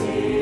see.